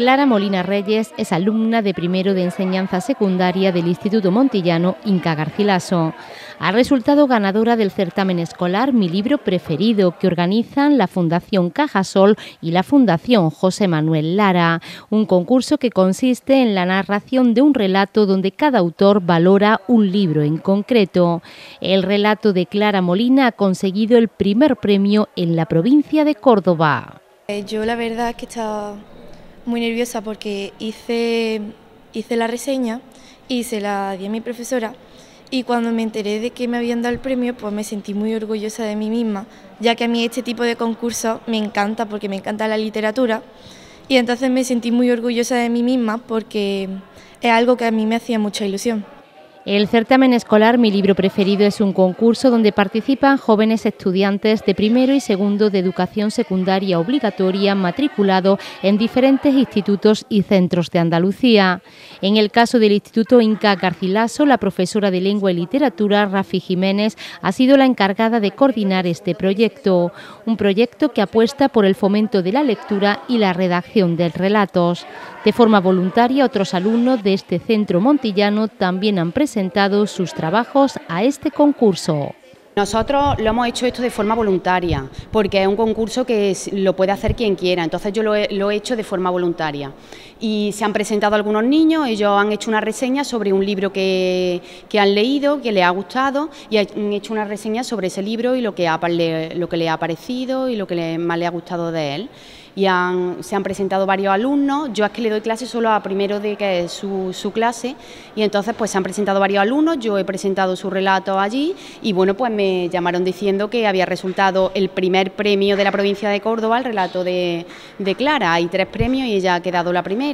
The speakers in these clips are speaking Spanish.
Clara Molina Reyes es alumna de primero de enseñanza secundaria del Instituto Montillano Inca Garcilaso. Ha resultado ganadora del certamen escolar Mi libro preferido que organizan la Fundación Cajasol y la Fundación José Manuel Lara, un concurso que consiste en la narración de un relato donde cada autor valora un libro en concreto. El relato de Clara Molina ha conseguido el primer premio en la provincia de Córdoba. Eh, yo la verdad que estaba muy nerviosa porque hice, hice la reseña y se la di a mi profesora y cuando me enteré de que me habían dado el premio, pues me sentí muy orgullosa de mí misma, ya que a mí este tipo de concursos me encanta porque me encanta la literatura y entonces me sentí muy orgullosa de mí misma porque es algo que a mí me hacía mucha ilusión. El certamen escolar Mi libro preferido es un concurso donde participan jóvenes estudiantes de primero y segundo de educación secundaria obligatoria matriculados en diferentes institutos y centros de Andalucía. En el caso del Instituto Inca Garcilaso, la profesora de Lengua y Literatura, Rafi Jiménez, ha sido la encargada de coordinar este proyecto, un proyecto que apuesta por el fomento de la lectura y la redacción de relatos. De forma voluntaria, otros alumnos de este centro montillano también han presentado presentado sus trabajos a este concurso. Nosotros lo hemos hecho esto de forma voluntaria, porque es un concurso que lo puede hacer quien quiera, entonces yo lo he, hecho de forma voluntaria. Y se han presentado algunos niños, ellos han hecho una reseña sobre un libro que, han leído, que les ha gustado, y han hecho una reseña sobre ese libro y lo que, lo que le ha parecido y lo que más le ha gustado de él y se han presentado varios alumnos. Yo es que le doy clase solo a primero de que es su, su, clase y entonces pues se han presentado varios alumnos, yo he presentado su relato allí y bueno pues me llamaron diciendo que había resultado el primer premio de la provincia de Córdoba, el relato de, de Clara. Hay tres premios y ella ha quedado la primera.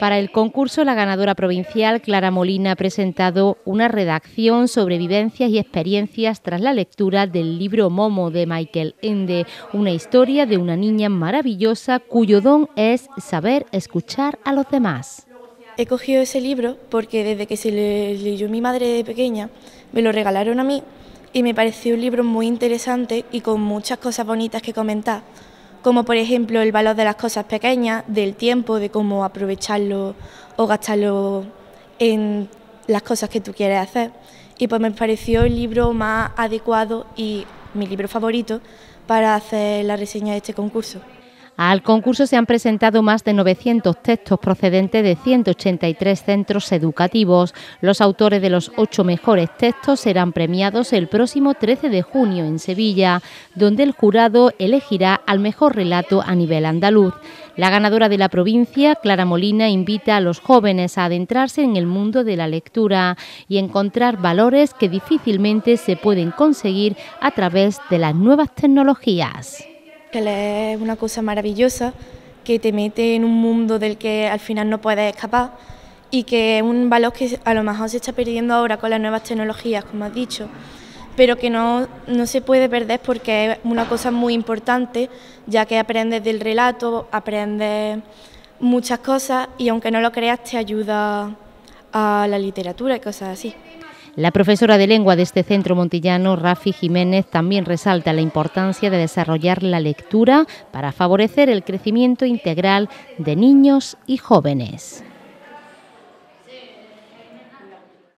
Para el concurso, la ganadora provincial, Clara Molina, ha presentado una redacción sobre vivencias y experiencias tras la lectura del libro Momo de Michael Ende, una historia de una niña maravillosa cuyo don es saber escuchar a los demás. He cogido ese libro porque desde que se le leyó mi madre de pequeña, me lo regalaron a mí y me pareció un libro muy interesante y con muchas cosas bonitas que comentar como por ejemplo el valor de las cosas pequeñas, del tiempo, de cómo aprovecharlo o gastarlo en las cosas que tú quieres hacer. Y pues me pareció el libro más adecuado y mi libro favorito para hacer la reseña de este concurso. Al concurso se han presentado más de 900 textos procedentes de 183 centros educativos. Los autores de los ocho mejores textos serán premiados el próximo 13 de junio en Sevilla, donde el jurado elegirá al mejor relato a nivel andaluz. La ganadora de la provincia, Clara Molina, invita a los jóvenes a adentrarse en el mundo de la lectura y encontrar valores que difícilmente se pueden conseguir a través de las nuevas tecnologías que es una cosa maravillosa, que te mete en un mundo del que al final no puedes escapar y que es un valor que a lo mejor se está perdiendo ahora con las nuevas tecnologías, como has dicho, pero que no, no se puede perder porque es una cosa muy importante, ya que aprendes del relato, aprendes muchas cosas y aunque no lo creas te ayuda a la literatura y cosas así. La profesora de lengua de este centro montillano, Rafi Jiménez, también resalta la importancia de desarrollar la lectura para favorecer el crecimiento integral de niños y jóvenes.